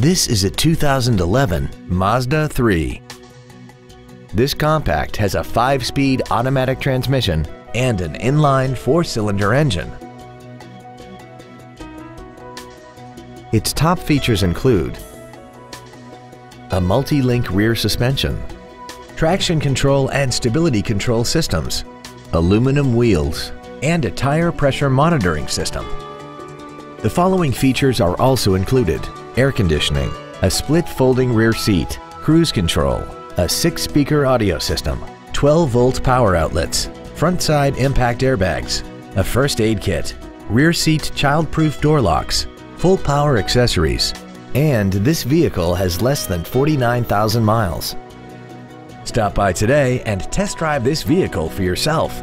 This is a 2011 Mazda 3. This compact has a 5-speed automatic transmission and an inline 4-cylinder engine. Its top features include a multi-link rear suspension, traction control and stability control systems, aluminum wheels, and a tire pressure monitoring system. The following features are also included air conditioning, a split folding rear seat, cruise control, a six speaker audio system, 12 volt power outlets, front side impact airbags, a first aid kit, rear seat child proof door locks, full power accessories, and this vehicle has less than 49,000 miles. Stop by today and test drive this vehicle for yourself.